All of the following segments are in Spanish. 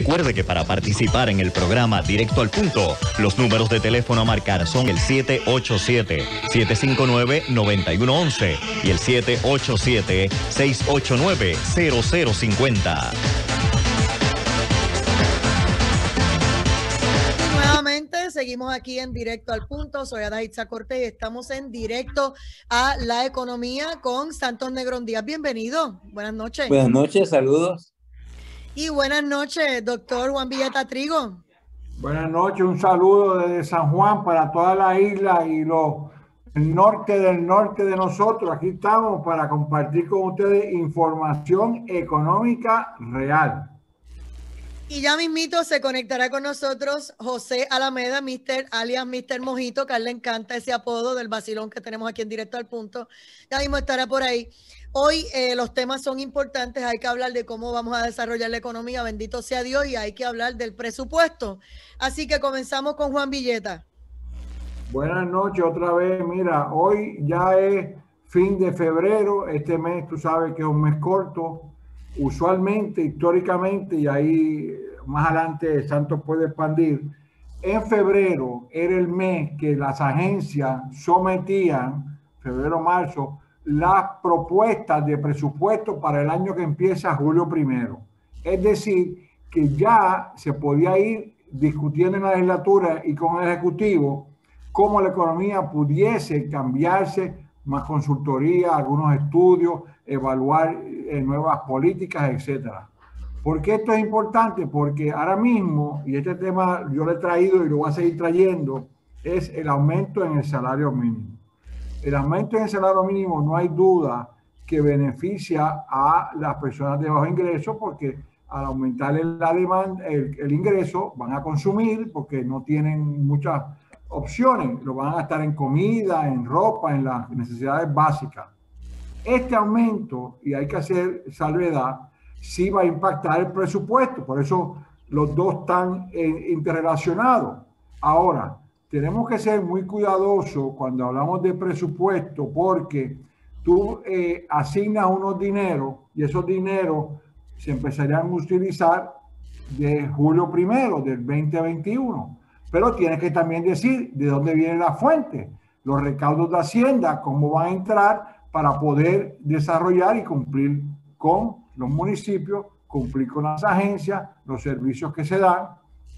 Recuerde que para participar en el programa Directo al Punto, los números de teléfono a marcar son el 787-759-9111 y el 787-689-0050. Nuevamente seguimos aquí en directo al punto. Soy Adaitza Cortés y estamos en directo a la economía con Santos Negrón Díaz. Bienvenido. Buenas noches. Buenas noches, saludos. Y buenas noches, doctor Juan Villeta Trigo. Buenas noches, un saludo desde San Juan para toda la isla y lo, el norte del norte de nosotros. Aquí estamos para compartir con ustedes información económica real. Y ya mismito se conectará con nosotros José Alameda, Mister, alias Mister Mojito, que a él le encanta ese apodo del vacilón que tenemos aquí en directo al punto. Ya mismo estará por ahí. Hoy eh, los temas son importantes, hay que hablar de cómo vamos a desarrollar la economía, bendito sea Dios, y hay que hablar del presupuesto. Así que comenzamos con Juan Villeta. Buenas noches otra vez. Mira, hoy ya es fin de febrero, este mes tú sabes que es un mes corto. Usualmente, históricamente, y ahí más adelante Santos puede expandir, en febrero era el mes que las agencias sometían, febrero-marzo, las propuestas de presupuesto para el año que empieza julio primero. Es decir, que ya se podía ir discutiendo en la legislatura y con el Ejecutivo cómo la economía pudiese cambiarse, más consultoría, algunos estudios, evaluar eh, nuevas políticas, etcétera. ¿Por qué esto es importante? Porque ahora mismo, y este tema yo lo he traído y lo voy a seguir trayendo, es el aumento en el salario mínimo. El aumento en el salario mínimo no hay duda que beneficia a las personas de bajo ingreso porque al aumentar la demanda, el, ingreso, van a consumir porque no tienen muchas opciones, lo van a gastar en comida, en ropa, en las necesidades básicas. Este aumento, y hay que hacer salvedad, sí va a impactar el presupuesto, por eso los dos están eh, interrelacionados. Ahora, tenemos que ser muy cuidadosos cuando hablamos de presupuesto porque tú eh, asignas unos dineros y esos dineros se empezarían a utilizar de julio primero del 2021. Pero tienes que también decir de dónde viene la fuente, los recaudos de Hacienda, cómo van a entrar para poder desarrollar y cumplir con los municipios, cumplir con las agencias, los servicios que se dan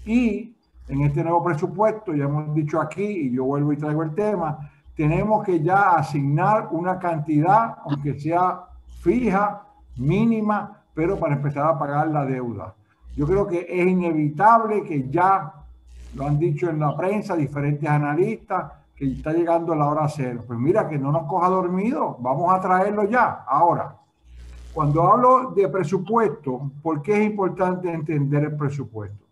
y en este nuevo presupuesto, ya hemos dicho aquí, y yo vuelvo y traigo el tema, tenemos que ya asignar una cantidad, aunque sea fija, mínima, pero para empezar a pagar la deuda. Yo creo que es inevitable que ya, lo han dicho en la prensa, diferentes analistas, que está llegando la hora cero. Pues mira, que no nos coja dormido, vamos a traerlo ya, ahora. Cuando hablo de presupuesto, ¿por qué es importante entender el presupuesto?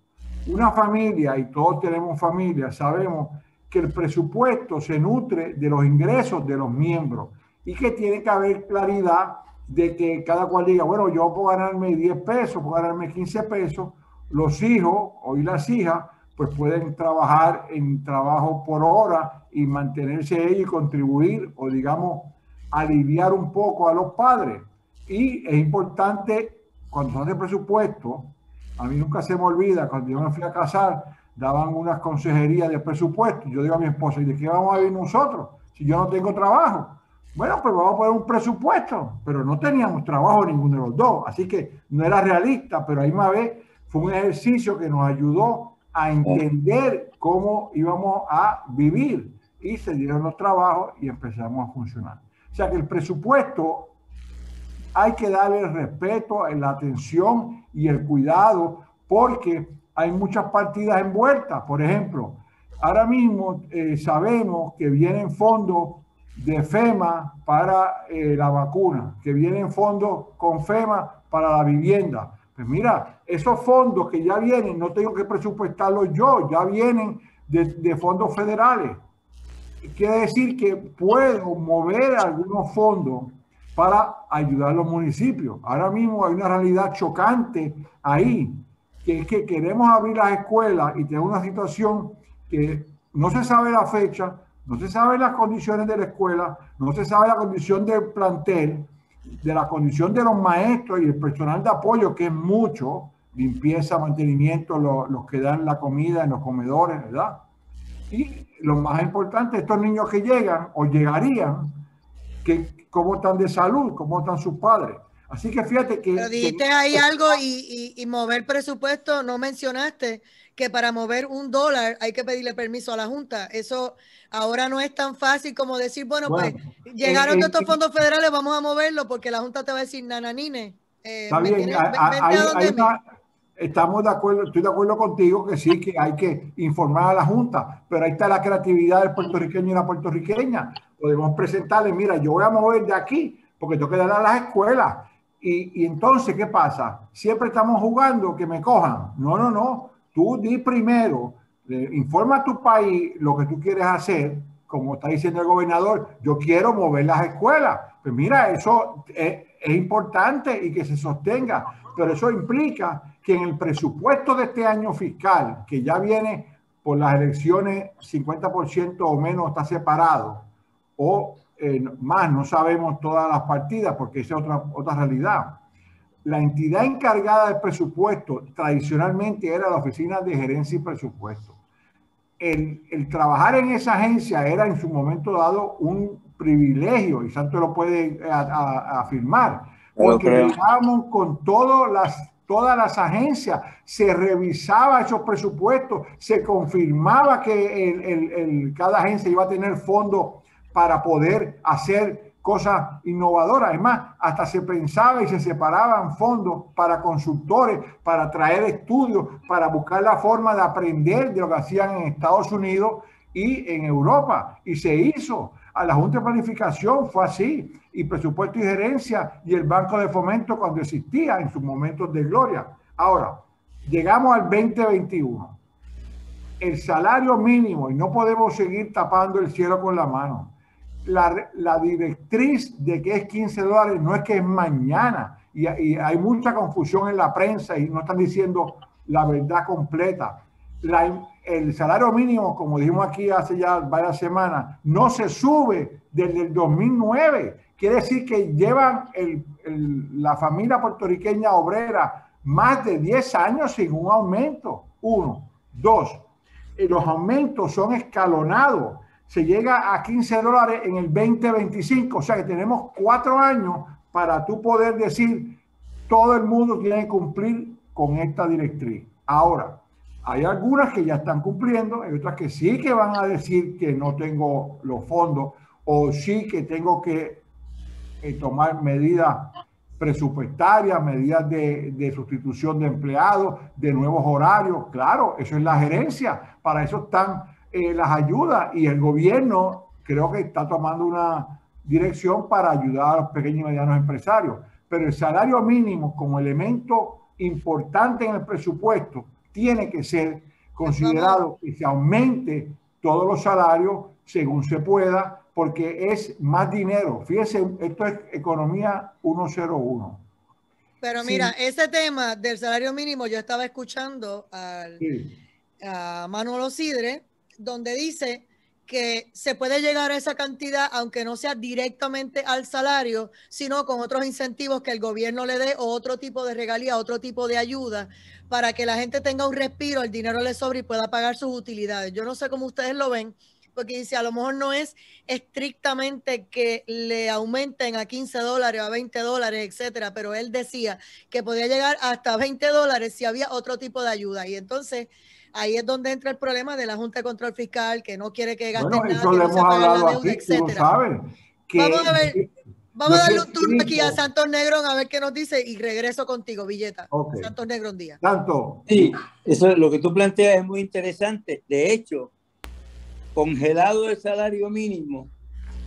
Una familia, y todos tenemos familia, sabemos que el presupuesto se nutre de los ingresos de los miembros y que tiene que haber claridad de que cada cual diga, bueno, yo puedo ganarme 10 pesos, puedo ganarme 15 pesos, los hijos o y las hijas pues pueden trabajar en trabajo por hora y mantenerse ellos y contribuir o digamos aliviar un poco a los padres. Y es importante cuando se hace presupuesto, a mí nunca se me olvida, cuando yo me fui a casar, daban unas consejerías de presupuesto. Yo digo a mi esposa, ¿y de qué vamos a vivir nosotros si yo no tengo trabajo? Bueno, pues vamos a poner un presupuesto, pero no teníamos trabajo ninguno de los dos, así que no era realista, pero ahí más vez fue un ejercicio que nos ayudó a entender cómo íbamos a vivir y se dieron los trabajos y empezamos a funcionar. O sea que el presupuesto hay que darle el respeto, la atención y el cuidado porque hay muchas partidas envueltas. Por ejemplo, ahora mismo eh, sabemos que vienen fondos de FEMA para eh, la vacuna, que vienen fondos con FEMA para la vivienda. Pues mira, esos fondos que ya vienen, no tengo que presupuestarlos yo, ya vienen de, de fondos federales. Quiere decir que puedo mover algunos fondos para ayudar a los municipios. Ahora mismo hay una realidad chocante ahí, que es que queremos abrir las escuelas y tenemos una situación que no se sabe la fecha, no se sabe las condiciones de la escuela, no se sabe la condición del plantel, de la condición de los maestros y el personal de apoyo, que es mucho, limpieza, mantenimiento, los que dan la comida en los comedores, ¿verdad? Y lo más importante, estos niños que llegan o llegarían, que, cómo están de salud, cómo están sus padres. Así que fíjate que... Pero dijiste ahí algo y, y, y, mover presupuesto, no mencionaste que para mover un dólar hay que pedirle permiso a la Junta. Eso ahora no es tan fácil como decir, bueno, pues llegaron estos fondos federales, vamos a moverlo porque la Junta te va a decir, nananine. Eh, está bien, estamos de acuerdo, estoy de acuerdo contigo que sí, que hay que informar a la Junta, pero ahí está la creatividad del puertorriqueño y la puertorriqueña. Podemos presentarle, mira, yo voy a mover de aquí porque tengo que dar a las escuelas. Y, y entonces, ¿qué pasa? Siempre estamos jugando que me cojan. No, no, no. Tú di primero, informa a tu país lo que tú quieres hacer, como está diciendo el gobernador, yo quiero mover las escuelas. Pues mira, eso es, es importante y que se sostenga, pero eso implica que en el presupuesto de este año fiscal, que ya viene por las elecciones 50% o menos está separado, o eh, más, no sabemos todas las partidas porque esa es otra, otra realidad. La entidad encargada del presupuesto tradicionalmente era la Oficina de Gerencia y Presupuesto. El, el, trabajar en esa agencia era en su momento dado un privilegio, y Santo lo puede afirmar, porque trabajábamos con todas las todas las agencias, se revisaba esos presupuestos, se confirmaba que el, el, cada agencia iba a tener fondos para poder hacer cosas innovadoras. Además, hasta se pensaba y se separaban fondos para consultores, para traer estudios, para buscar la forma de aprender de lo que hacían en Estados Unidos y en Europa. Y se hizo. A la Junta de Planificación fue así y presupuesto y gerencia y el Banco de Fomento cuando existía en sus momentos de gloria. Ahora, llegamos al 2021. El salario mínimo, y no podemos seguir tapando el cielo con la mano. La, la directriz de que es 15 dólares no es que es mañana. Y, hay mucha confusión en la prensa y no están diciendo la verdad completa. El salario mínimo, como dijimos aquí hace ya varias semanas, no se sube desde el 2009 Quiere decir que llevan la familia puertorriqueña obrera más de 10 años sin un aumento. Uno. Dos, los aumentos son escalonados. Se llega a 15 dólares en el 2025. O sea que tenemos cuatro años para tú poder decir, todo el mundo tiene que cumplir con esta directriz. Ahora, hay algunas que ya están cumpliendo, hay otras que sí que van a decir que no tengo los fondos o sí que tengo que eh, tomar medidas presupuestarias, medidas de, de, sustitución de empleados, de nuevos horarios. Claro, eso es la gerencia. Para eso están eh, las ayudas y el gobierno creo que está tomando una dirección para ayudar a los pequeños y medianos empresarios. Pero el salario mínimo como elemento importante en el presupuesto tiene que ser considerado que se aumente todos los salarios según se pueda porque es más dinero. Fíjese, esto es economía 101. Pero mira, ese tema del salario mínimo, yo estaba escuchando al, a Manuel Osidre, donde dice que se puede llegar a esa cantidad aunque no sea directamente al salario, sino con otros incentivos que el gobierno le dé o otro tipo de regalía, otro tipo de ayuda para que la gente tenga un respiro, el dinero le sobre y pueda pagar sus utilidades. Yo no sé cómo ustedes lo ven, porque dice, a lo mejor no es estrictamente que le aumenten a 15 dólares a 20 dólares, etcétera, pero él decía que podía llegar hasta 20 dólares si había otro tipo de ayuda. Y entonces ahí es donde entra el problema de la Junta de Control Fiscal, que no quiere que gasten nada, que no se la deuda, etcétera. Vamos a ver. Vamos a darle un turno aquí a Santos Negrón a ver qué nos dice y regreso contigo, Villeta. Santos Negrón Díaz. Santo. Sí, eso lo que tú planteas es muy interesante. De hecho, congelado el salario mínimo,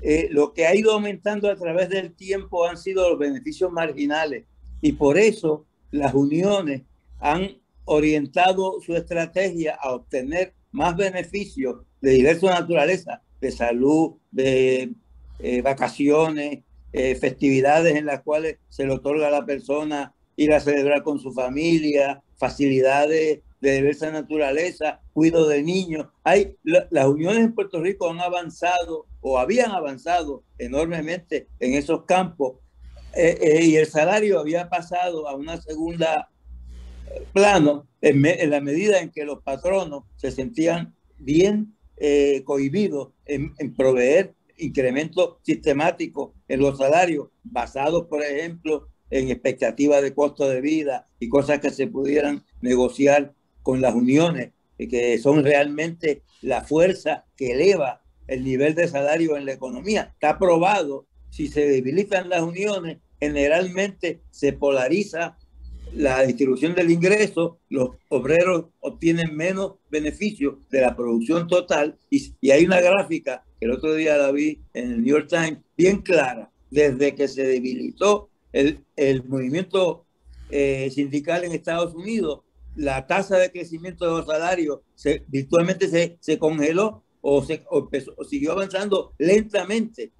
eh, lo que ha ido aumentando a través del tiempo han sido los beneficios marginales y por eso las uniones han orientado su estrategia a obtener más beneficios de diversa naturaleza, de salud, de eh, vacaciones, eh, festividades en las cuales se le otorga a la persona ir a celebrar con su familia, facilidades de diversa naturaleza, cuido de niños. Hay, las uniones en Puerto Rico han avanzado o habían avanzado enormemente en esos campos eh, eh, y el salario había pasado a una segunda plano en, la medida en que los patronos se sentían bien eh, cohibidos en, proveer incrementos sistemáticos en los salarios basados, por ejemplo, en expectativas de costo de vida y cosas que se pudieran negociar con las uniones, que son realmente la fuerza que eleva el nivel de salario en la economía. Está probado, si se debilitan las uniones, generalmente se polariza la distribución del ingreso, los obreros obtienen menos beneficios de la producción total. Y, hay una gráfica que el otro día la vi en el New York Times bien clara, desde que se debilitó el, el movimiento eh, sindical en Estados Unidos, la tasa de crecimiento de los salarios se, virtualmente se, se congeló o, se, o siguió avanzando lentamente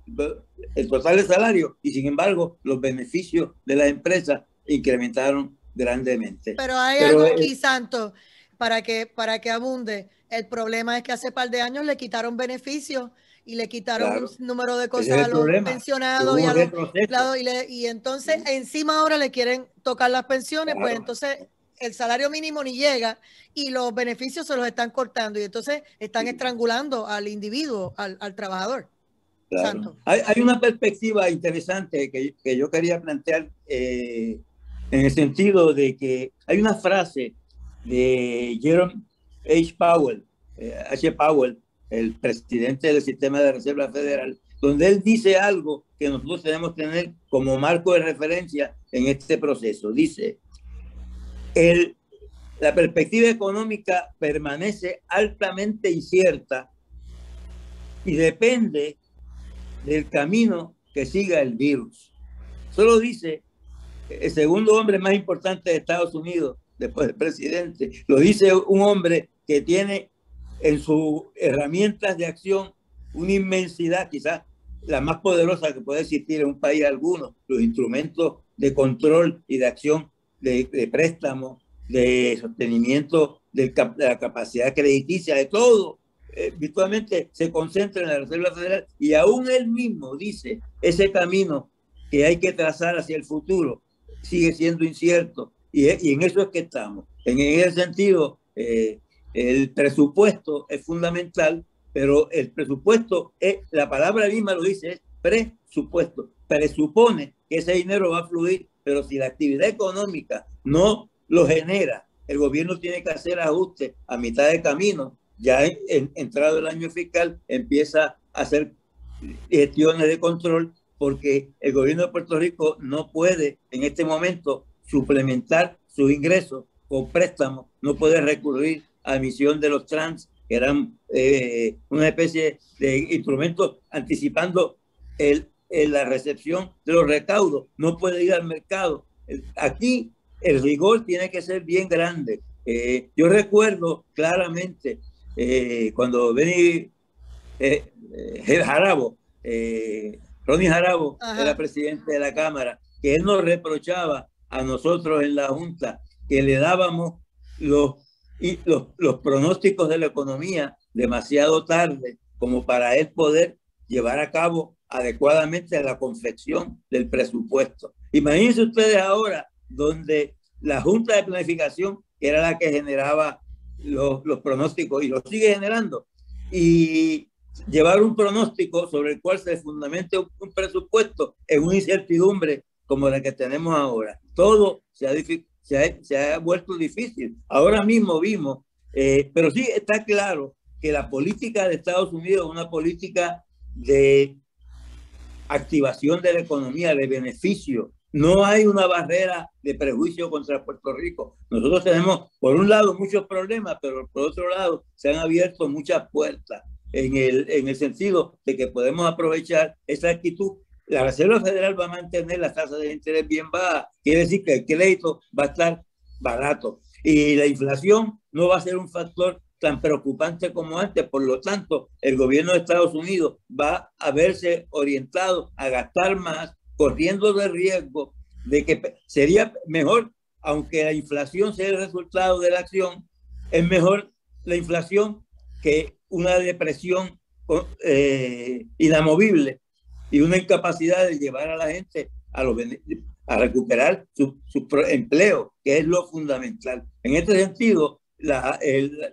el total de salario. Y sin embargo los beneficios de las empresas incrementaron grandemente. Pero hay algo aquí, Santo, para que, para que abunde. El problema es que hace par de años le quitaron beneficios y le quitaron un número de cosas a los pensionados y a los y, entonces encima ahora le quieren tocar las pensiones, pues entonces el salario mínimo ni llega y los beneficios se los están cortando y entonces están estrangulando al individuo, al, trabajador. Hay, hay, una perspectiva interesante que, que yo quería plantear eh, en el sentido de que hay una frase de Jerome H. Powell, eh, H. Powell, el presidente del sistema de reserva federal, donde él dice algo que nosotros tenemos que tener como marco de referencia en este proceso. Dice, el, la perspectiva económica permanece altamente incierta y depende del camino que siga el virus. Solo dice el segundo hombre más importante de Estados Unidos, después del presidente. Lo dice un hombre que tiene en sus herramientas de acción una inmensidad, quizás la más poderosa que puede existir en un país alguno, los instrumentos de control y de acción de, préstamo, de sostenimiento de, la capacidad crediticia, de todo, eh, virtualmente se concentra en la Reserva Federal y aún él mismo dice ese camino que hay que trazar hacia el futuro sigue siendo incierto y, en eso es que estamos. En ese sentido, eh, el presupuesto es fundamental, pero el presupuesto, es, la palabra misma lo dice, es presupuesto. Presupone que ese dinero va a fluir, pero si la actividad económica no lo genera, el gobierno tiene que hacer ajustes a mitad de camino. Ya en, entrado el año fiscal empieza a hacer gestiones de control porque el gobierno de Puerto Rico no puede en este momento suplementar sus ingresos con préstamos, no puede recurrir a emisión de los trans, que eran eh, una especie de instrumentos anticipando el, la recepción de los recaudos, no puede ir al mercado. Aquí el rigor tiene que ser bien grande. Eh, yo recuerdo claramente eh, cuando vení eh, Jarabo, Ronnie Jarabo era presidente de la Cámara, que él nos reprochaba a nosotros en la Junta que le dábamos los, los, los pronósticos de la economía demasiado tarde como para él poder llevar a cabo adecuadamente la confección del presupuesto. Imagínense ustedes ahora donde la Junta de Planificación era la que generaba los, los pronósticos y los sigue generando. Y llevar un pronóstico sobre el cual se fundamente un, presupuesto en una incertidumbre como la que tenemos ahora. Todo se ha, se ha, vuelto difícil. Ahora mismo vimos, eh, pero sí está claro que la política de Estados Unidos es una política de activación de la economía, de beneficio. No hay una barrera de prejuicio contra Puerto Rico. Nosotros tenemos, por un lado, muchos problemas, pero por otro lado, se han abierto muchas puertas en el, en el sentido de que podemos aprovechar esa actitud. La Reserva Federal va a mantener las tasas de interés bien bajas, quiere decir que el crédito va a estar barato y la inflación no va a ser un factor tan preocupante como antes. Por lo tanto, el gobierno de Estados Unidos va a verse orientado a gastar más, corriendo el riesgo de que sería mejor, aunque la inflación sea el resultado de la acción, es mejor la inflación que una depresión eh, inamovible y una incapacidad de llevar a la gente a los a recuperar su, su empleo, que es lo fundamental. En este sentido, la,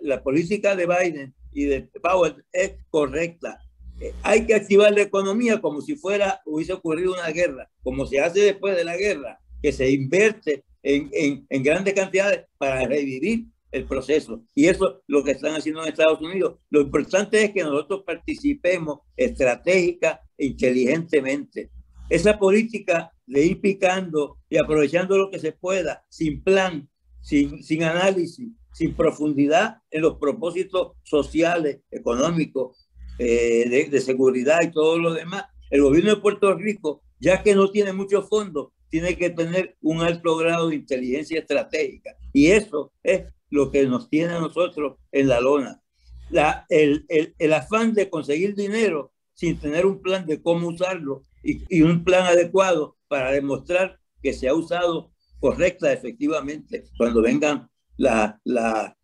la política de Biden y de Powell es correcta. Eh, hay que activar la economía como si fuera, hubiese ocurrido una guerra, como se hace después de la guerra, que se invierte en, en, en grandes cantidades para revivir el proceso. Y eso es lo que están haciendo en Estados Unidos. Lo importante es que nosotros participemos estratégica e inteligentemente. Esa política de ir picando y aprovechando lo que se pueda, sin plan, sin, sin análisis, sin profundidad en los propósitos sociales, económicos, eh, de, de, seguridad y todo lo demás. El gobierno de Puerto Rico, ya que no tiene muchos fondos, tiene que tener un alto grado de inteligencia estratégica. Y eso es lo que nos tiene a nosotros en la lona. La, el, el, el afán de conseguir dinero sin tener un plan de cómo usarlo y, y un plan adecuado para demostrar que se ha usado correcta efectivamente cuando vengan la, la,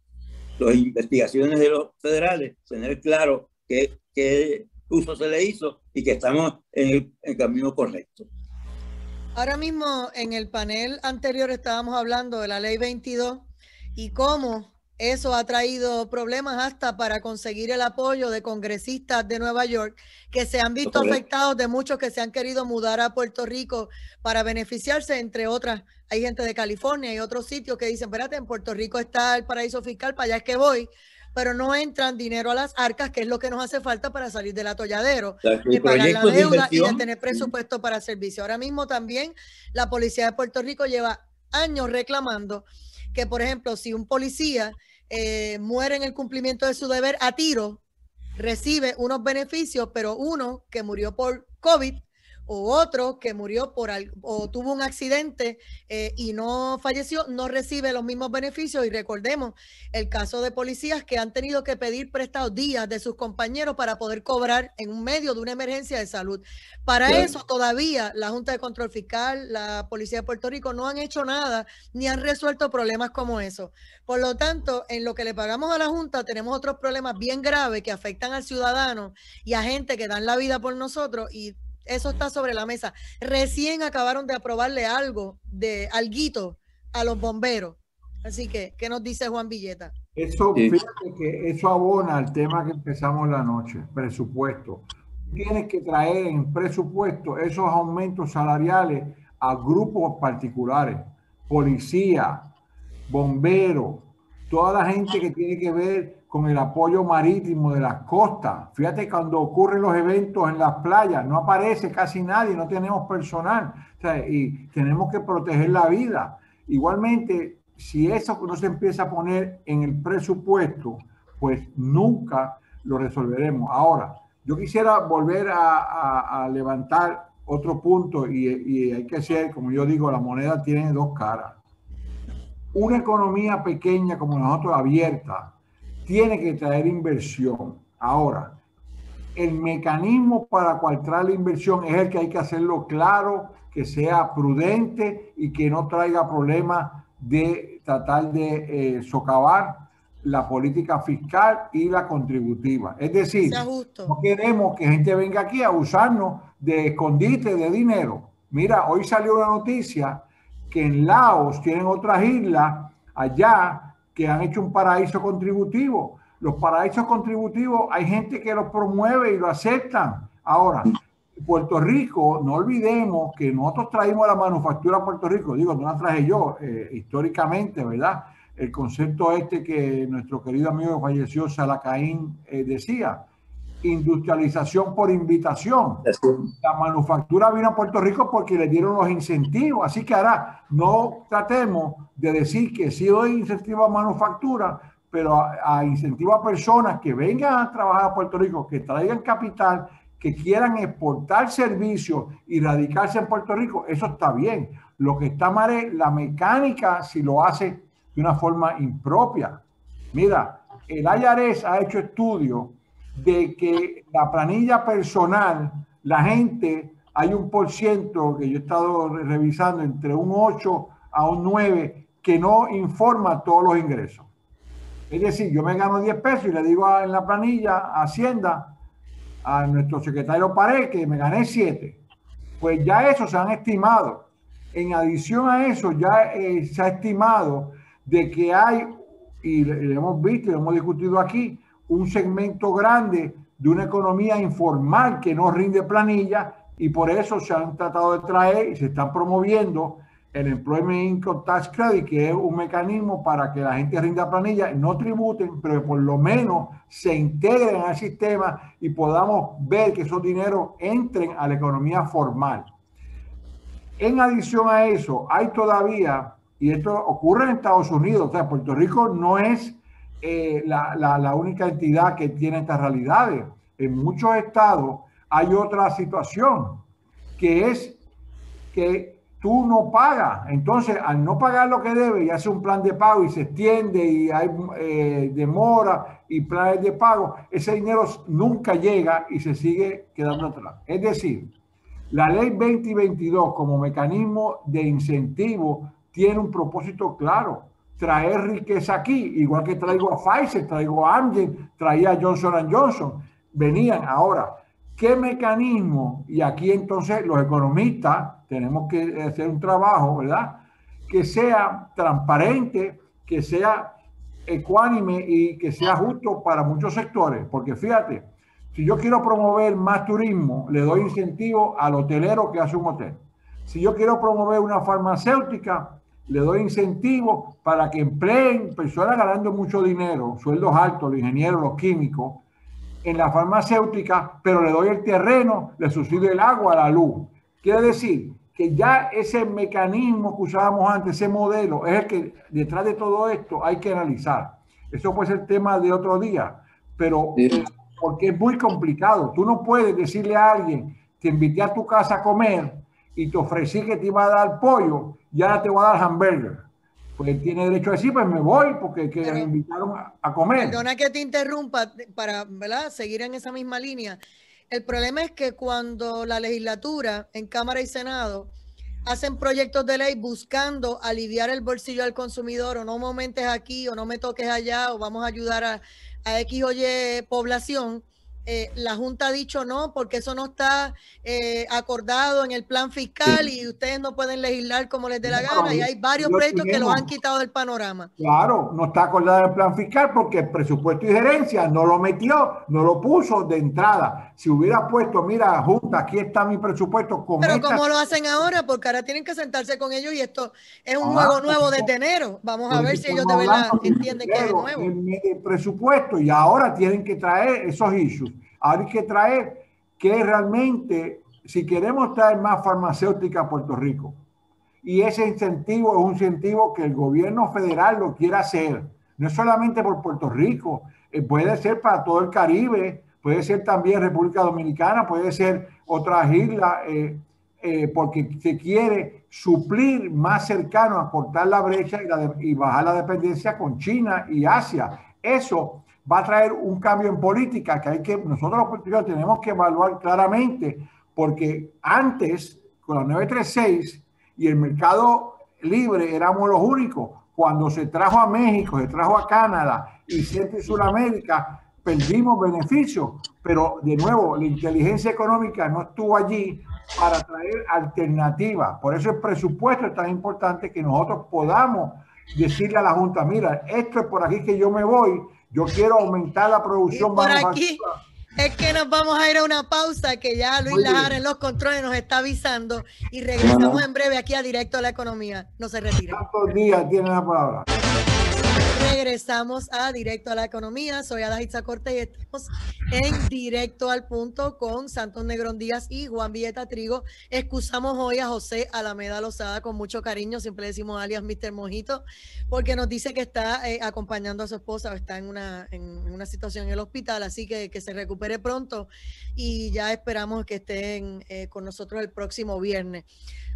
las investigaciones de los federales, tener claro qué, qué uso se le hizo y que estamos en el, en camino correcto. Ahora mismo en el panel anterior estábamos hablando de la ley 22 y cómo eso ha traído problemas hasta para conseguir el apoyo de congresistas de Nueva York que se han visto afectados de muchos que se han querido mudar a Puerto Rico para beneficiarse, entre otras. Hay gente de California y otros sitios que dicen, espérate, en Puerto Rico está el paraíso fiscal, para allá es que voy, pero no entran dinero a las arcas, que es lo que nos hace falta para salir del atolladero, de pagar la deuda de y de tener presupuesto para servicio. Ahora mismo también la policía de Puerto Rico lleva años reclamando que, por ejemplo, si un policía eh, muere en el cumplimiento de su deber a tiro, recibe unos beneficios, pero uno que murió por COVID o otro que murió por o tuvo un accidente eh, y no falleció, no recibe los mismos beneficios. Y recordemos el caso de policías que han tenido que pedir prestados días de sus compañeros para poder cobrar en un medio de una emergencia de salud. Para eso todavía la Junta de Control Fiscal, la Policía de Puerto Rico no han hecho nada ni han resuelto problemas como eso. Por lo tanto, en lo que le pagamos a la Junta tenemos otros problemas bien graves que afectan al ciudadano y a gente que dan la vida por nosotros y eso está sobre la mesa. Recién acabaron de aprobarle algo, de alguito, a los bomberos. Así que, ¿qué nos dice Juan Villeta? Eso, fíjate que eso abona al tema que empezamos la noche, presupuesto. Tienes que traer en presupuesto esos aumentos salariales a grupos particulares, policía, bomberos, toda la gente que tiene que ver con el apoyo marítimo de las costas. Fíjate cuando ocurren los eventos en las playas, no aparece casi nadie, no tenemos personal o sea, y tenemos que proteger la vida. Igualmente, si eso no se empieza a poner en el presupuesto, pues nunca lo resolveremos. Ahora, yo quisiera volver a, levantar otro punto y, y hay que ser, como yo digo, la moneda tiene dos caras. Una economía pequeña como nosotros, abierta, tiene que traer inversión. Ahora, el mecanismo para cual trae la inversión es el que hay que hacerlo claro, que sea prudente y que no traiga problemas de tratar de eh, socavar la política fiscal y la contributiva. Es decir, no queremos que gente venga aquí a usarnos de escondite de dinero. Mira, hoy salió una noticia que en Laos tienen otras islas allá que han hecho un paraíso contributivo. Los paraísos contributivos hay gente que los promueve y lo aceptan. Ahora, Puerto Rico, no olvidemos que nosotros traímos la manufactura a Puerto Rico, digo, no la traje yo, eh, históricamente, ¿verdad? El concepto este que nuestro querido amigo que falleció, Salacaín, eh, decía, industrialización por invitación. La manufactura vino a Puerto Rico porque le dieron los incentivos. Así que ahora no tratemos de decir que sí doy incentivo a manufactura, pero a, a incentivo a personas que vengan a trabajar a Puerto Rico, que traigan capital, que quieran exportar servicios y radicarse en Puerto Rico. Eso está bien. Lo que está mal es la mecánica si lo hace de una forma impropia. Mira, el IRS ha hecho estudios de que la planilla personal, la gente, hay un por ciento que yo he estado revisando entre un 8 a un 9 que no informa todos los ingresos. Es decir, yo me gano 10 pesos y le digo a, en la planilla Hacienda, a nuestro secretario Pared, que me gané 7. Pues ya eso se han estimado. En adición a eso, ya eh, se ha estimado de que hay, y lo hemos visto y lo hemos discutido aquí, un segmento grande de una economía informal que no rinde planilla y por eso se han tratado de traer y se están promoviendo el Employment Income Tax Credit, que es un mecanismo para que la gente rinda planilla, no tributen, pero por lo menos se integren al sistema y podamos ver que esos dineros entren a la economía formal. En adición a eso, hay todavía, y esto ocurre en Estados Unidos, o sea, Puerto Rico no es eh, la, la única entidad que tiene estas realidades. En muchos estados hay otra situación, que es que tú no pagas. Entonces, al no pagar lo que debe y hace un plan de pago y se extiende y hay eh, demora y planes de pago, ese dinero nunca llega y se sigue quedando atrás. Es decir, la ley 2022 como mecanismo de incentivo tiene un propósito claro, traer riqueza aquí, igual que traigo a Pfizer, traigo a Amgen, traía a Johnson Johnson, venían ahora. ¿Qué mecanismo? Y aquí entonces los economistas tenemos que hacer un trabajo, ¿verdad? Que sea transparente, que sea ecuánime y que sea justo para muchos sectores. Porque fíjate, si yo quiero promover más turismo, le doy incentivo al hotelero que hace un hotel. Si yo quiero promover una farmacéutica, le doy incentivo para que empleen personas ganando mucho dinero, sueldos altos, los ingenieros, los químicos, en la farmacéutica, pero le doy el terreno, le subsidio el agua, la luz. Quiere decir que ya ese mecanismo que usábamos antes, ese modelo, es el que detrás de todo esto hay que analizar. Eso puede ser tema de otro día, pero porque es muy complicado. Tú no puedes decirle a alguien, te invité a tu casa a comer y te ofrecí que te iba a dar pollo y ahora te voy a dar hamburger. Pues él tiene derecho a decir, pues me voy porque que me invitaron a, comer. Perdona que te interrumpa para ¿verdad? seguir en esa misma línea. El problema es que cuando la legislatura en Cámara y Senado hacen proyectos de ley buscando aliviar el bolsillo al consumidor o no momentes aquí o no me toques allá o vamos a ayudar a, a X o Y población, eh, la Junta ha dicho no, porque eso no está eh, acordado en el plan fiscal y ustedes no pueden legislar como les dé la gana. Y hay varios proyectos que los han quitado del panorama. Claro, no está acordado en el plan fiscal porque el presupuesto y gerencia no lo metió, no lo puso de entrada. Si hubiera puesto, mira, Junta, aquí está mi presupuesto. Pero como lo hacen ahora, porque ahora tienen que sentarse con ellos y esto es un juego ah, nuevo desde enero. Vamos a ver si ellos de verdad entienden que es nuevo. el presupuesto y ahora tienen que traer esos issues. Ahora hay que traer que realmente, si queremos traer más farmacéutica a Puerto Rico, y ese incentivo es un incentivo que el gobierno federal lo quiere hacer, no es solamente por Puerto Rico, eh, puede ser para todo el Caribe, puede ser también República Dominicana, puede ser otras islas, eh, eh, porque se quiere suplir más cercano a cortar la brecha y, y bajar la dependencia con China y Asia. Eso va a traer un cambio en política que hay que, nosotros los políticos tenemos que evaluar claramente, porque antes, con la 936 y el mercado libre, éramos los únicos. Cuando se trajo a México, se trajo a Canadá y Centro y Sudamérica, perdimos beneficios, pero de nuevo, la inteligencia económica no estuvo allí para traer alternativas. Por eso el presupuesto es tan importante que nosotros podamos decirle a la Junta, mira, esto es por aquí que yo me voy yo quiero aumentar la producción. por aquí es que nos vamos a ir a una pausa que ya Luis Lajara en los controles nos está avisando y regresamos en breve aquí a Directo a la Economía. No se retire. ¿Cuántos días tiene la palabra? Regresamos a Directo a la Economía. Soy Adajitza Corte y estamos en Directo al Punto con Santos Negrón Díaz y Juan Villeta Trigo. Excusamos hoy a José Alameda Lozada con mucho cariño, siempre decimos alias Mr. Mojito, porque nos dice que está eh, acompañando a su esposa está en una, en una situación en el hospital, así que que se recupere pronto y ya esperamos que estén eh, con nosotros el próximo viernes.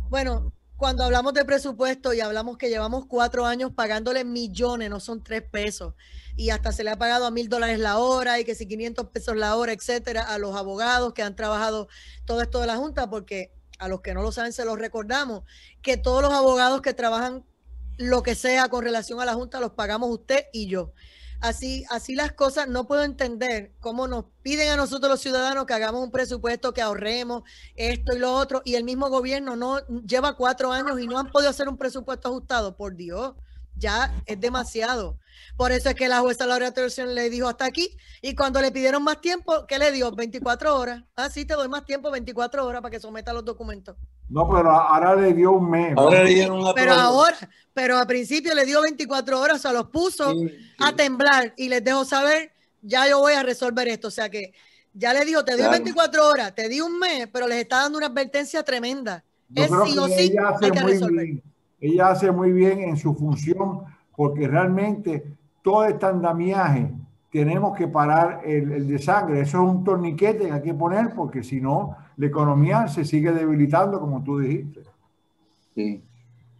Bueno, cuando hablamos de presupuesto y hablamos que llevamos cuatro años pagándole millones, no son tres pesos, y hasta se le ha pagado a mil dólares la hora y que si 500 pesos la hora, etcétera, a los abogados que han trabajado todo esto de la Junta, porque a los que no lo saben se los recordamos, que todos los abogados que trabajan lo que sea con relación a la Junta los pagamos usted y yo. Así, así las cosas, no puedo entender cómo nos piden a nosotros los ciudadanos que hagamos un presupuesto, que ahorremos esto y lo otro, y el mismo gobierno no lleva cuatro años y no han podido hacer un presupuesto ajustado, por Dios ya es demasiado. Por eso es que la jueza Laura Torsión le dijo hasta aquí. Y cuando le pidieron más tiempo, ¿qué le dio? 24 horas. Ah, sí, te doy más tiempo, 24 horas para que someta los documentos. No, pero ahora le dio un mes. Ahora le dieron una Pero ahora, pero al principio le dio 24 horas, o sea, los puso a temblar y les dejó saber, ya yo voy a resolver esto. O sea que ya le dijo, te doy 24 horas, te di un mes, pero les está dando una advertencia tremenda. es sí o sí, hay que resolver ella hace muy bien en su función porque realmente todo este andamiaje tenemos que parar el, de sangre. Eso es un torniquete que hay que poner porque si no, la economía se sigue debilitando, como tú dijiste. Sí.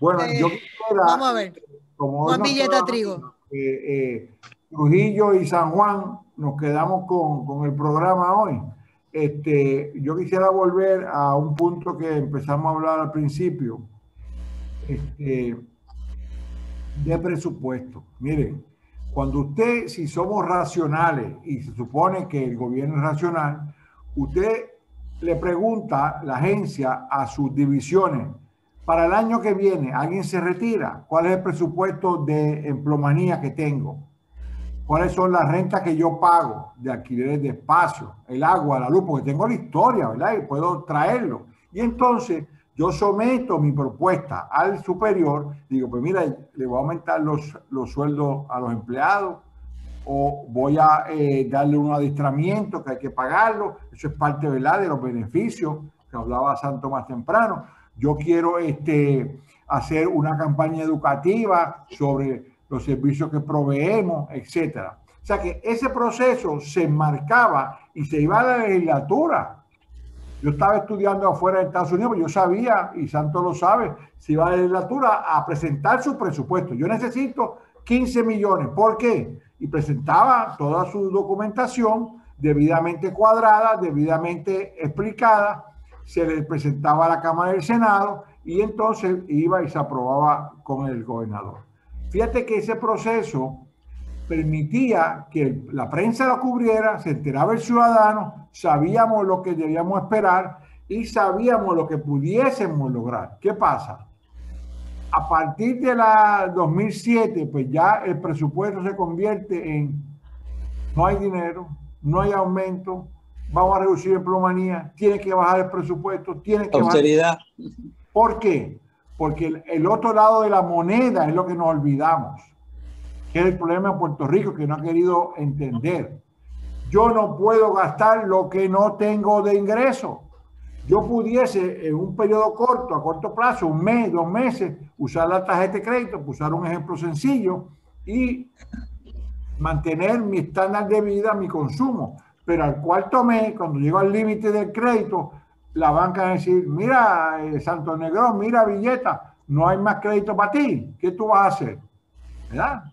Bueno, yo eh, quisiera, Vamos a ver. Como Juan Villeta Trigo. Eh, eh, Trujillo y San Juan nos quedamos con, con, el programa hoy. Este, yo quisiera volver a un punto que empezamos a hablar al principio este, de presupuesto. Miren, cuando usted, si somos racionales y se supone que el gobierno es racional, usted le pregunta la agencia a sus divisiones, para el año que viene, ¿alguien se retira? ¿Cuál es el presupuesto de emplomanía que tengo? ¿Cuáles son las rentas que yo pago de alquileres de espacio, el agua, la luz? Porque tengo la historia, ¿verdad? Y puedo traerlo. Y entonces yo someto mi propuesta al superior, digo, pues mira, le voy a aumentar los, los sueldos a los empleados o voy a eh, darle un adiestramiento que hay que pagarlo, eso es parte ¿verdad? de los beneficios que hablaba Santo más temprano. Yo quiero este, hacer una campaña educativa sobre los servicios que proveemos, etcétera. O sea que ese proceso se marcaba y se iba a la legislatura yo estaba estudiando afuera de Estados Unidos, yo sabía, y Santo lo sabe, si va a la legislatura a presentar su presupuesto. Yo necesito 15 millones. ¿Por qué? Y presentaba toda su documentación debidamente cuadrada, debidamente explicada, se le presentaba a la Cámara del Senado y entonces iba y se aprobaba con el gobernador. Fíjate que ese proceso permitía que la prensa lo cubriera, se enteraba el ciudadano, sabíamos lo que debíamos esperar y sabíamos lo que pudiésemos lograr. ¿Qué pasa? A partir de la 2007, pues ya el presupuesto se convierte en no hay dinero, no hay aumento, vamos a reducir emplomanía, tiene que bajar el presupuesto, tiene que Austeridad. ¿Por qué? Porque el otro lado de la moneda es lo que nos olvidamos que es el problema de Puerto Rico que no ha querido entender. Yo no puedo gastar lo que no tengo de ingreso. Yo pudiese en un periodo corto, a corto plazo, un mes, dos meses, usar la tarjeta de crédito, usar un ejemplo sencillo y mantener mi estándar de vida, mi consumo. Pero al cuarto mes, cuando llego al límite del crédito, la banca va a decir, mira, eh, Santo Negrón, mira, billeta, no hay más crédito para ti. ¿Qué tú vas a hacer? ¿Verdad?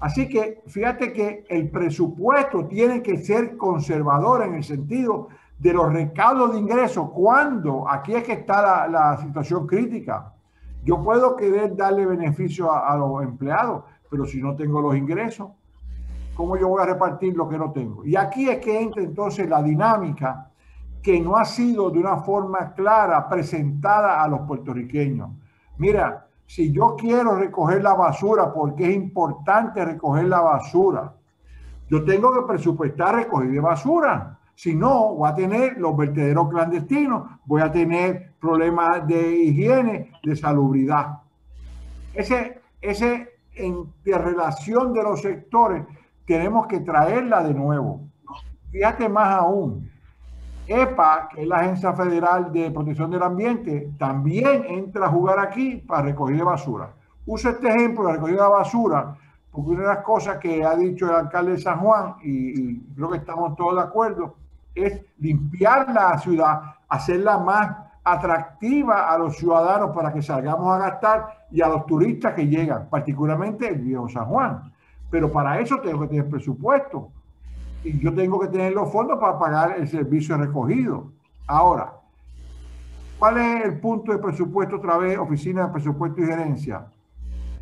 Así que fíjate que el presupuesto tiene que ser conservador en el sentido de los recaudos de ingresos. Cuando aquí es que está la, situación crítica. Yo puedo querer darle beneficio a, a, los empleados, pero si no tengo los ingresos, ¿cómo yo voy a repartir lo que no tengo? Y aquí es que entra entonces la dinámica que no ha sido de una forma clara presentada a los puertorriqueños. Mira, si yo quiero recoger la basura, porque es importante recoger la basura, yo tengo que presupuestar recoger de basura. Si no, voy a tener los vertederos clandestinos, voy a tener problemas de higiene, de salubridad. Ese, ese interrelación de los sectores tenemos que traerla de nuevo. Fíjate más aún, EPA, que es la Agencia Federal de Protección del Ambiente, también entra a jugar aquí para recoger de basura. Uso este ejemplo de recoger de basura porque una de las cosas que ha dicho el alcalde de San Juan, y, creo que estamos todos de acuerdo, es limpiar la ciudad, hacerla más atractiva a los ciudadanos para que salgamos a gastar y a los turistas que llegan, particularmente el viejo San Juan. Pero para eso tengo que tener presupuesto y yo tengo que tener los fondos para pagar el servicio recogido. Ahora, ¿cuál es el punto de presupuesto otra vez? Oficina de Presupuesto y Gerencia.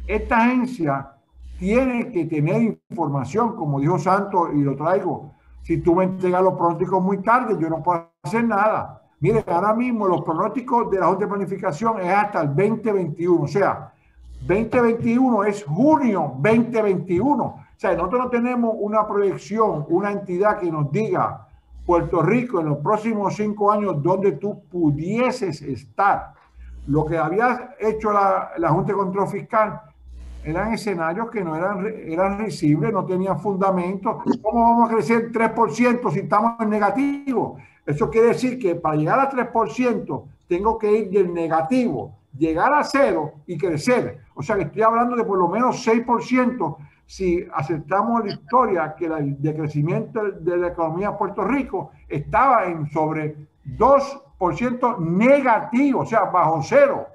Esta agencia tiene que tener información, como dijo Santos y lo traigo. Si tú me entregas los pronósticos muy tarde, yo no puedo hacer nada. Mire, ahora mismo los pronósticos de la Junta de Planificación es hasta el 2021, o sea, 2021 es junio 2021. Sea, nosotros no tenemos una proyección, una entidad que nos diga Puerto Rico en los próximos cinco años donde tú pudieses estar. Lo que había hecho la, la Junta de Control Fiscal eran escenarios que no eran, eran risibles, no tenían fundamento. ¿Cómo vamos a crecer 3% si estamos en negativo? Eso quiere decir que para llegar a 3% tengo que ir del negativo, llegar a cero y crecer. O sea que estoy hablando de por lo menos 6% si aceptamos la historia que el decrecimiento de la economía de Puerto Rico estaba en sobre 2% negativo, o sea, bajo cero.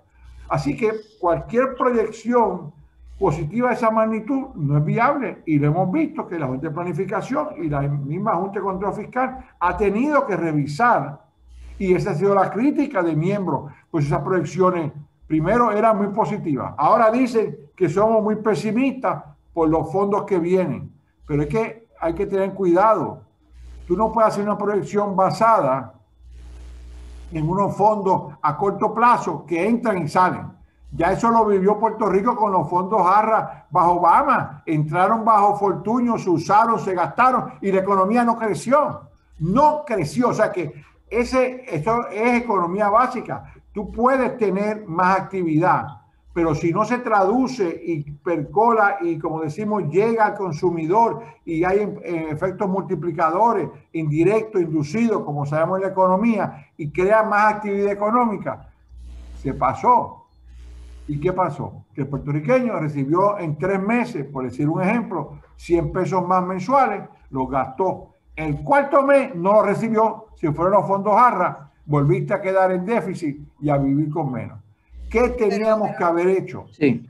Así que cualquier proyección positiva de esa magnitud no es viable y lo hemos visto que la Junta de Planificación y la misma Junta de Control Fiscal ha tenido que revisar y esa ha sido la crítica de miembros, pues esas proyecciones primero eran muy positivas, ahora dicen que somos muy pesimistas por los fondos que vienen, pero es que hay que tener cuidado, tú no puedes hacer una proyección basada en unos fondos a corto plazo que entran y salen ya eso lo vivió Puerto Rico con los fondos Jarra bajo Obama. Entraron bajo Fortuño, se usaron, se gastaron y la economía no creció. No creció. O sea que ese, eso es economía básica. Tú puedes tener más actividad, pero si no se traduce y percola y como decimos llega al consumidor y hay efectos multiplicadores indirectos, inducidos, como sabemos en la economía, y crea más actividad económica, se pasó ¿Y qué pasó? Que el puertorriqueño recibió en tres meses, por decir un ejemplo, 100 pesos más mensuales, los gastó. El cuarto mes no lo recibió, si fueron los fondos jarra, volviste a quedar en déficit y a vivir con menos. ¿Qué teníamos que haber hecho?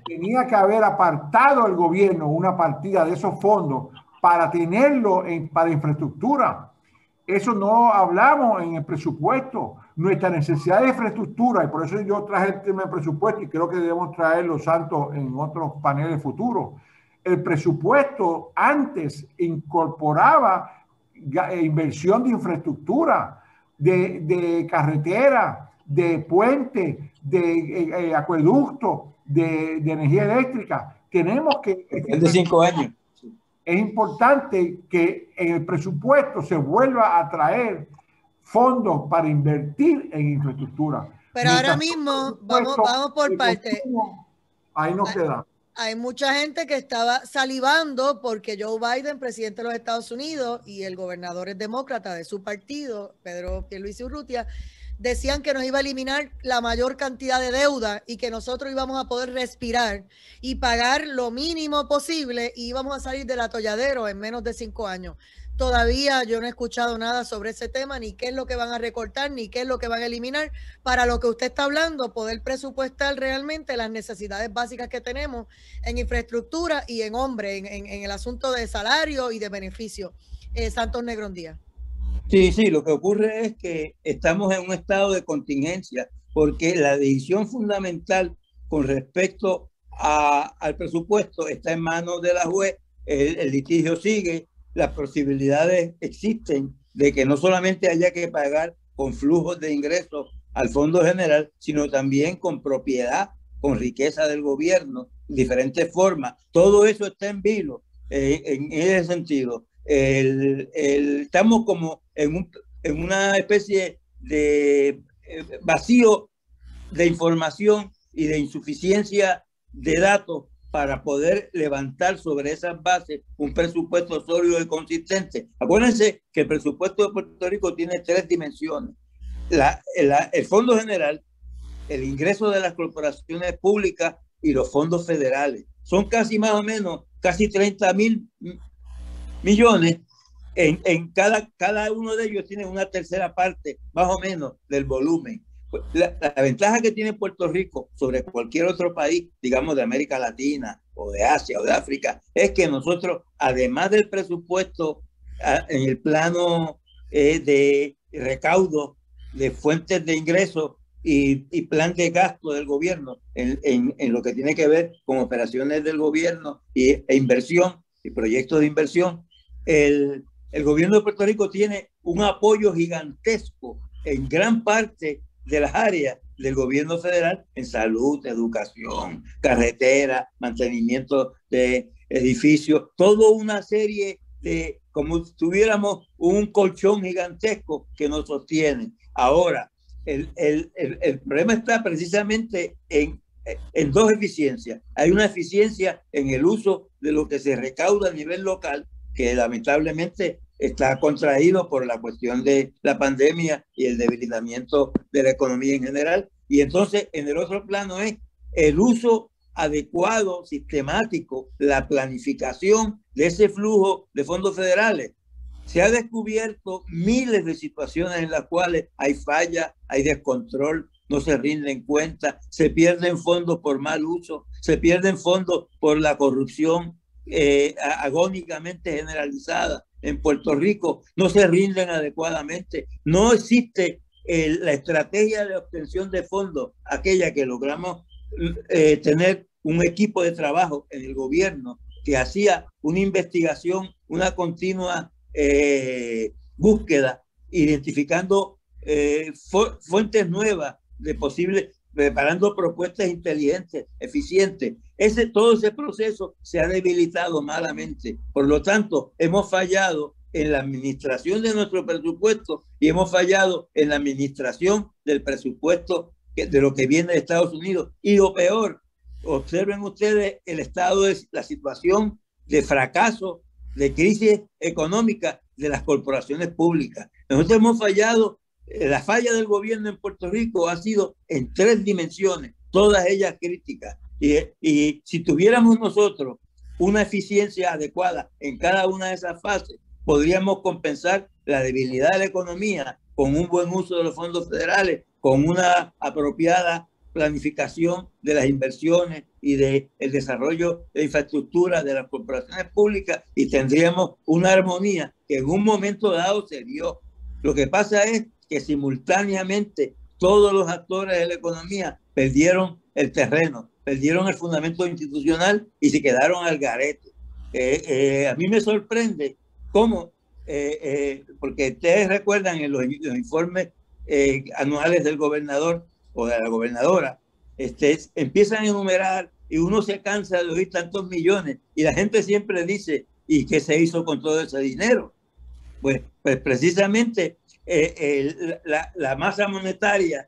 Tenía que haber apartado el gobierno una partida de esos fondos para tenerlo en, para infraestructura. Eso no hablamos en el presupuesto nuestra necesidad de infraestructura, y por eso yo traje el tema de presupuesto y creo que debemos traerlo, Santos, en otros paneles futuros. El presupuesto antes incorporaba eh, inversión de infraestructura, de, de carretera, de puente, de eh, eh, acueducto, de, de, energía eléctrica. Tenemos que... de cinco años. Es importante que en el presupuesto se vuelva a traer fondos para invertir en infraestructura. Pero ahora mismo, vamos, vamos por parte. Ahí nos queda. Hay mucha gente que estaba salivando porque Joe Biden, presidente de los Estados Unidos, y el gobernador es demócrata de su partido, Pedro Pierluisi Urrutia, decían que nos iba a eliminar la mayor cantidad de deuda y que nosotros íbamos a poder respirar y pagar lo mínimo posible y íbamos a salir del atolladero en menos de cinco años. Todavía yo no he escuchado nada sobre ese tema, ni qué es lo que van a recortar, ni qué es lo que van a eliminar, para lo que usted está hablando, poder presupuestar realmente las necesidades básicas que tenemos en infraestructura y en hombre, en, el asunto de salario y de beneficio. Eh, Santos Negrón Díaz. Sí, sí, lo que ocurre es que estamos en un estado de contingencia, porque la decisión fundamental con respecto al presupuesto está en manos de la juez, el litigio sigue, las posibilidades existen de que no solamente haya que pagar con flujos de ingresos al Fondo General, sino también con propiedad, con riqueza del gobierno, diferentes formas. Todo eso está en vilo eh, en ese sentido. El, estamos como en, un, en una especie de eh, vacío de información y de insuficiencia de datos para poder levantar sobre esas bases un presupuesto sólido y consistente. Acuérdense que el presupuesto de Puerto Rico tiene tres dimensiones. La, el Fondo General, el ingreso de las corporaciones públicas y los fondos federales. Son casi más o menos, casi 30 mil millones. En, en cada, cada uno de ellos tiene una tercera parte, más o menos, del volumen. La, ventaja que tiene Puerto Rico sobre cualquier otro país, digamos de América Latina o de Asia o de África, es que nosotros, además del presupuesto en el plano eh, de recaudo de fuentes de ingresos y, plan de gasto del gobierno en, en, lo que tiene que ver con operaciones del gobierno y, e inversión y proyectos de inversión, el, el gobierno de Puerto Rico tiene un apoyo gigantesco en gran parte de las áreas del gobierno federal en salud, educación, carretera, mantenimiento de edificios, toda una serie de, como si tuviéramos un colchón gigantesco que nos sostiene. Ahora, el, el, el, problema está precisamente en, en dos eficiencias. Hay una eficiencia en el uso de lo que se recauda a nivel local, que lamentablemente está contraído por la cuestión de la pandemia y el debilitamiento de la economía en general. Y entonces, en el otro plano es el uso adecuado, sistemático, la planificación de ese flujo de fondos federales. Se ha descubierto miles de situaciones en las cuales hay falla, hay descontrol, no se rinden cuentas, se pierden fondos por mal uso, se pierden fondos por la corrupción eh, agónicamente generalizada en Puerto Rico, no se rinden adecuadamente, no existe la estrategia de obtención de fondos, aquella que logramos eh, tener un equipo de trabajo en el gobierno que hacía una investigación, una continua eh, búsqueda, identificando eh, fuentes nuevas de posibles, preparando propuestas inteligentes, eficientes. Ese, todo ese proceso se ha debilitado malamente. Por lo tanto, hemos fallado en la administración de nuestro presupuesto y hemos fallado en la administración del presupuesto de lo que viene de Estados Unidos. Y lo peor, observen ustedes el estado de la situación de fracaso, de crisis económica de las corporaciones públicas. Nosotros hemos fallado, la falla del gobierno en Puerto Rico ha sido en tres dimensiones, todas ellas críticas. Y, y si tuviéramos nosotros una eficiencia adecuada en cada una de esas fases, podríamos compensar la debilidad de la economía con un buen uso de los fondos federales, con una apropiada planificación de las inversiones y de el desarrollo de infraestructura de las corporaciones públicas y tendríamos una armonía que en un momento dado se dio. Lo que pasa es que simultáneamente todos los actores de la economía perdieron el terreno, perdieron el fundamento institucional y se quedaron al garete. Eh, eh, a mí me sorprende cómo, eh, porque ustedes recuerdan en los informes anuales del gobernador o de la gobernadora, este, empiezan a enumerar y uno se cansa de oír tantos millones y la gente siempre dice, ¿y qué se hizo con todo ese dinero? Pues, pues precisamente eh, la, la, masa monetaria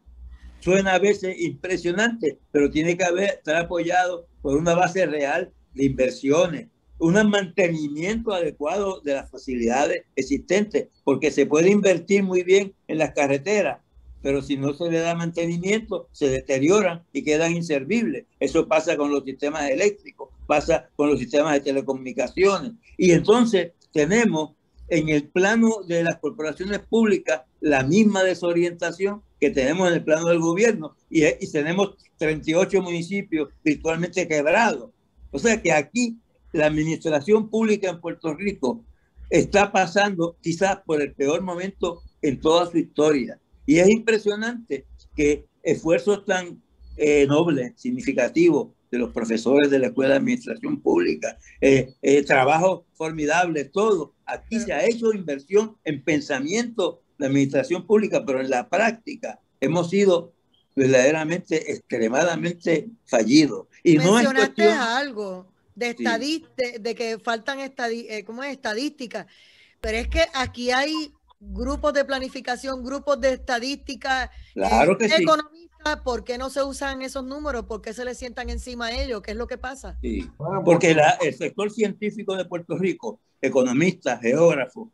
suena a veces impresionante, pero tiene que haber, estar apoyado por una base real de inversiones, un mantenimiento adecuado de las facilidades existentes, porque se puede invertir muy bien en las carreteras, pero si no se le da mantenimiento, se deterioran y quedan inservibles. Eso pasa con los sistemas eléctricos, pasa con los sistemas de telecomunicaciones. Y entonces tenemos en el plano de las corporaciones públicas la misma desorientación que tenemos en el plano del gobierno y, tenemos 38 municipios virtualmente quebrados. O sea que aquí la administración pública en Puerto Rico está pasando quizás por el peor momento en toda su historia. Y es impresionante que esfuerzos tan eh, nobles, significativos de los profesores de la Escuela de Administración Pública, eh, eh, trabajo formidable, todo. Aquí se ha hecho inversión en pensamiento de administración pública, pero en la práctica hemos sido verdaderamente extremadamente fallidos. Y Mencionaste no es algo de, estadística, de, que faltan estadí ¿cómo es? estadísticas, pero es que aquí hay grupos de planificación, grupos de estadística, claro que economistas, ¿por qué no se usan esos números? ¿Por qué se les sientan encima a ellos? ¿Qué es lo que pasa? Sí, porque el sector científico de Puerto Rico, economistas, geógrafos,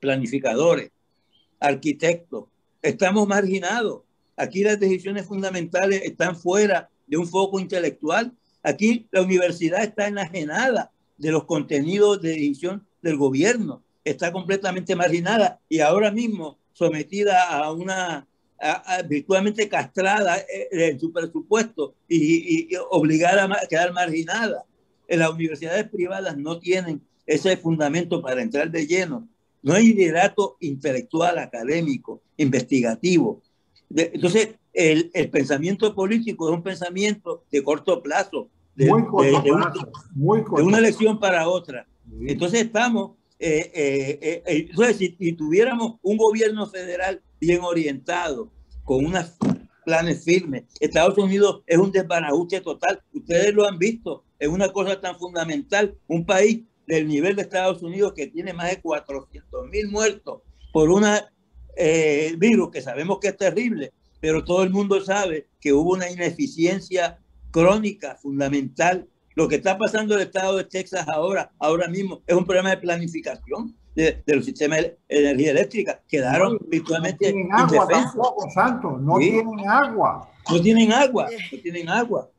planificadores, arquitectos, estamos marginados. Aquí las decisiones fundamentales están fuera de un foco intelectual. Aquí la universidad está enajenada de los contenidos de decisión del gobierno está completamente marginada y ahora mismo sometida a una virtualmente castrada eh, en su presupuesto y, obligada a quedar marginada. En las universidades privadas no tienen ese fundamento para entrar de lleno. No hay liderato intelectual, académico, investigativo. entonces, el, el, pensamiento político es un pensamiento de corto plazo, de, muy corto de, plazo, muy corto de una elección para otra. Entonces estamos, eh, eh, eh, entonces si, si, tuviéramos un gobierno federal bien orientado, con unos planes firmes, Estados Unidos es un desbarajuste total. Ustedes lo han visto, es una cosa tan fundamental. Un país del nivel de Estados Unidos que tiene más de 400 mil muertos por un virus que sabemos que es terrible, pero todo el mundo sabe que hubo una ineficiencia crónica, fundamental. Lo que está pasando en el estado de Texas ahora, ahora mismo, es un problema de planificación de, de los sistemas de energía eléctrica. Quedaron no, virtualmente no tienen agua tampoco, Santo, no ¿Sí? tienen agua. No tienen agua, no tienen agua.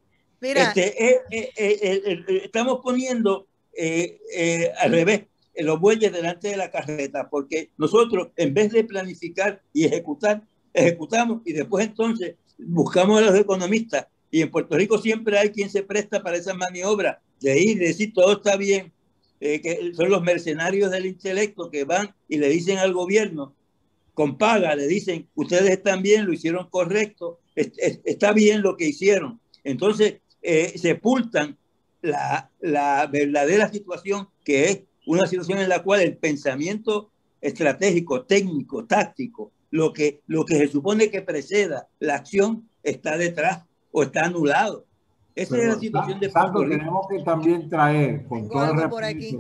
Mira. Este, eh, eh, eh, estamos poniendo al revés los bueyes delante de la carreta, porque nosotros, en vez de planificar y ejecutar, ejecutamos y después entonces buscamos a los economistas y en Puerto Rico siempre hay quien se presta para esa maniobra de ir y decir todo está bien, eh, que son los mercenarios del intelecto que van y le dicen al gobierno con paga, le dicen ustedes están bien, lo hicieron correcto, es, es, está bien lo que hicieron. Entonces eh, sepultan la, la verdadera situación que es una situación en la cual el pensamiento estratégico, técnico, táctico, lo que, lo que se supone que preceda la acción está detrás o está anulado. Esa Pero, es la situación de Santo, tenemos que también traer, con Tengo todo el aquí.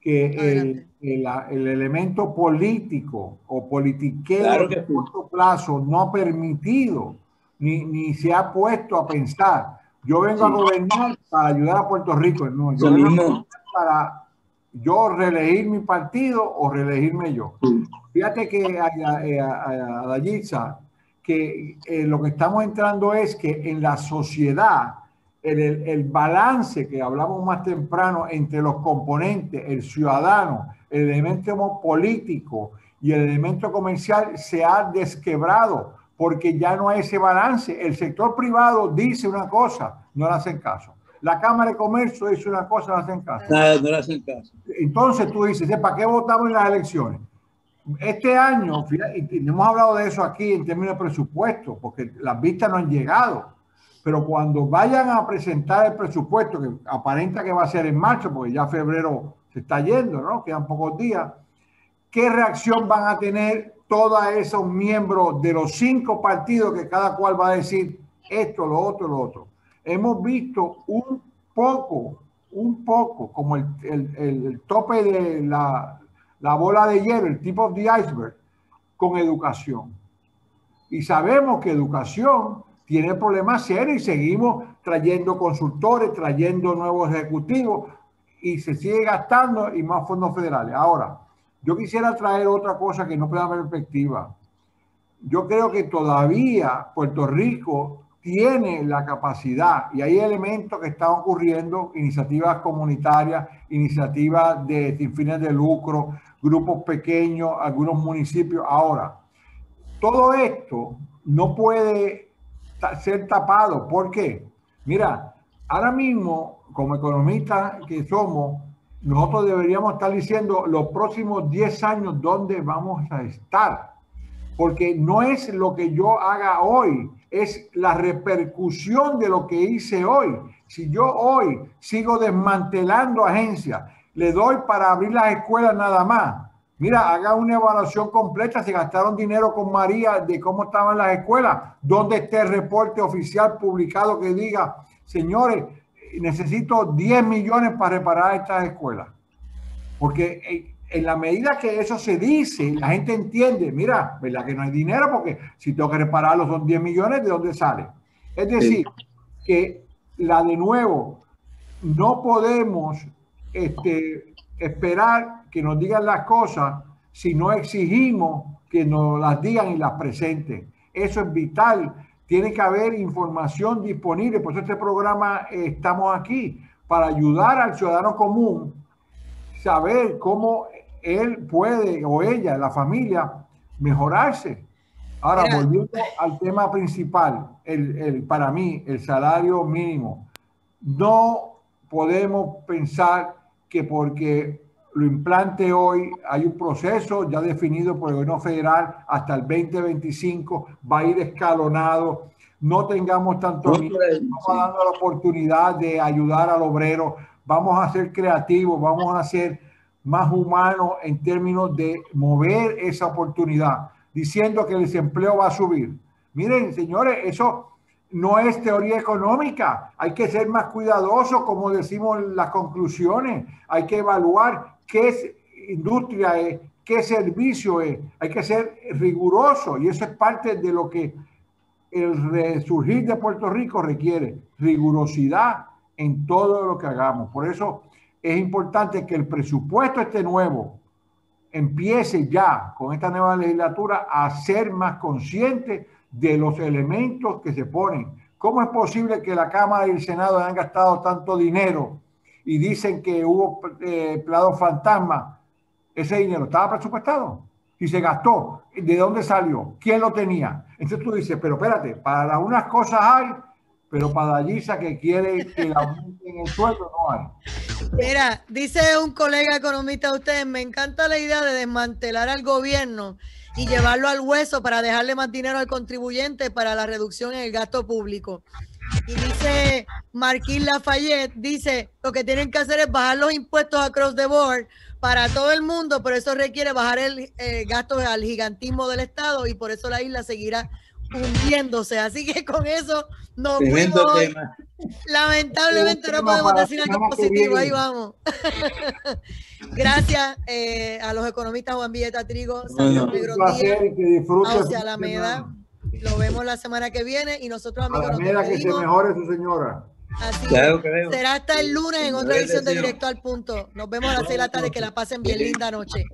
que el, el, el, elemento político o politiqueo Claro que de corto plazo no ha permitido ni, ni se ha puesto a pensar. Yo vengo a gobernar para ayudar a Puerto Rico. No, yo vengo a mismo. gobernar para yo reelegir mi partido o reelegirme yo. Sí. Fíjate que a, a, a- a Dayitza, que eh, lo que estamos entrando es que en la sociedad, el, el- el balance que hablamos más temprano entre los componentes, el ciudadano, el elemento político y el elemento comercial se ha desquebrado porque ya no hay ese balance. El sector privado dice una cosa, no le hacen caso. La Cámara de Comercio dice una cosa, no le hacen caso. Nada, no le hacen caso. Entonces tú dices, ¿eh, ¿para qué votamos en las elecciones? Este año, y hemos hablado de eso aquí en términos de presupuesto, porque las vistas no han llegado. Pero cuando vayan a presentar el presupuesto, que aparenta que va a ser en marzo, porque ya febrero se está yendo, ¿no? Quedan pocos días. ¿Qué reacción van a tener todos esos miembros de los cinco partidos que cada cual va a decir esto, lo otro, lo otro? Hemos visto un poco, un poco, como el- el- el tope de la, la bola de hielo, el tipo of the iceberg, con educación. Y sabemos que educación tiene problemas serios y seguimos trayendo consultores, trayendo nuevos ejecutivos y se sigue gastando y más fondos federales. Ahora, yo quisiera traer otra cosa que no pueda perspectiva. Yo creo que todavía Puerto Rico tiene la capacidad y hay elementos que están ocurriendo, iniciativas comunitarias, iniciativas de sin fines de lucro, grupos pequeños, algunos municipios. Ahora, todo esto no puede ser tapado. ¿Por qué? Mira, ahora mismo, como economistas que somos, nosotros deberíamos estar diciendo los próximos 10 años dónde vamos a estar. Porque no es lo que yo haga hoy, es la repercusión de lo que hice hoy. Si yo hoy sigo desmantelando agencias, le doy para abrir las escuelas nada más. Mira, haga una evaluación completa. Se gastaron dinero con María de cómo estaban las escuelas. ¿Dónde está el reporte oficial publicado que diga, señores, necesito 10 millones para reparar estas escuelas? Porque en- la medida que eso se dice, la gente entiende, mira, ¿verdad que no hay dinero? Porque si tengo que repararlo son 10 millones, ¿de dónde sale? Es decir, que la de nuevo, no podemos este, esperar que nos digan las cosas si no exigimos que nos las digan y las presenten. Eso es vital. Tiene que haber información disponible. Por eso este programa eh, estamos aquí, para ayudar al ciudadano común saber cómo él puede o ella, la familia, mejorarse. Ahora, Mira. volviendo al tema principal, el, el- para mí, el salario mínimo. No podemos pensar que porque lo implante hoy, hay un proceso ya definido por el gobierno federal hasta el 2025, va a ir escalonado no tengamos tanto miedo, vamos dando la oportunidad de ayudar al obrero, vamos a ser creativos, vamos a ser más humanos en términos de mover esa oportunidad, diciendo que el desempleo va a subir. Miren, señores, eso no es teoría económica. Hay que ser más cuidadosos, como decimos en las conclusiones. Hay que evaluar qué industria es, qué servicio es. Hay que ser riguroso y eso es parte de lo que el resurgir de Puerto Rico requiere, rigurosidad en todo lo que hagamos. Por eso es importante que el presupuesto este nuevo empiece ya con esta nueva legislatura a ser más consciente de los elementos que se ponen. ¿Cómo es posible que la Cámara y el Senado hayan gastado tanto dinero y dicen que hubo eh, fantasma? Ese dinero estaba presupuestado y se gastó. ¿De dónde salió? ¿Quién lo tenía? Entonces tú dices, pero espérate, para unas cosas hay, pero para Gisa que quiere que la en el sueldo no hay. Mira, dice un colega economista de ustedes, me encanta la idea de desmantelar al gobierno y llevarlo al hueso para dejarle más dinero al contribuyente para la reducción en el gasto público. Y dice Marquín Lafayette, dice, lo que tienen que hacer es bajar los impuestos across the board para todo el mundo, pero eso requiere bajar el eh, gasto al gigantismo del Estado y por eso la isla seguirá hundiéndose. Así que con eso nos fuimos. Lamentablemente no podemos decir algo positivo. Ahí vamos. Gracias eh, a los economistas Juan Villeta Trigo, Santiago Díaz, Alameda. Lo vemos la semana que viene y nosotros, amigos, Alameda, que se mejore su señora. Así será hasta el lunes en otra edición de Directo al Punto. Nos vemos a las seis de la tarde. Que la pasen bien linda noche.